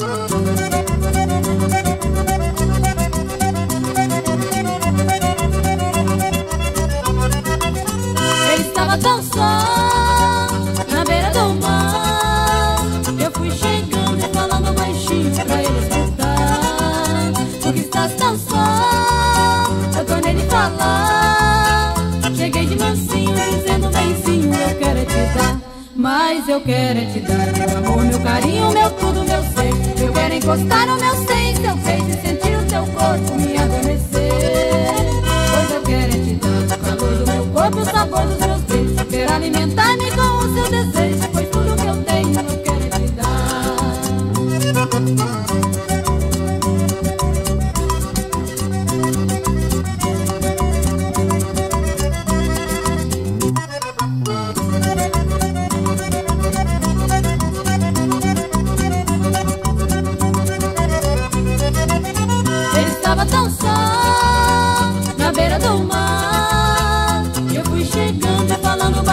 Ele estava tão só na beira do mar. Eu fui chegando e falando baixinho pra ele escutar. Tu que estás tão só, eu tornei de falar. Cheguei de mansinho e dizendo benzinho, eu quero te dar. Mas eu quero te dar meu amor, meu carinho, meu tudo, encostar no meu seio, seu peito e sentir o teu corpo me adormecer. Pois eu quero é te dar o calor do meu corpo, o sabor dos meus beijos. Quero alimentar-me com o seu desejo, pois tudo que eu tenho eu quero é te dar.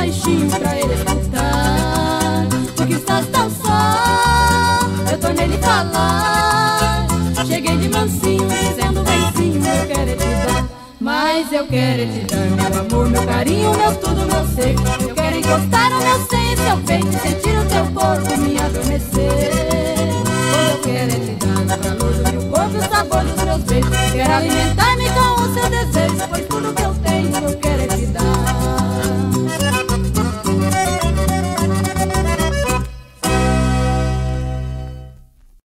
Baixinho pra ele escutar. Porque estás tão só, eu tornei ele falar Cheguei de mansinho, dizendo benzinho, eu quero te dar. Mas eu quero te dar meu amor, meu carinho, meu tudo, meu ser. Eu quero encostar no meu seio, seu peito, sentir o teu corpo me adormecer. Eu quero te dar Alimentar-me com o seu desejo Pois tudo que eu tenho eu quero é te dar.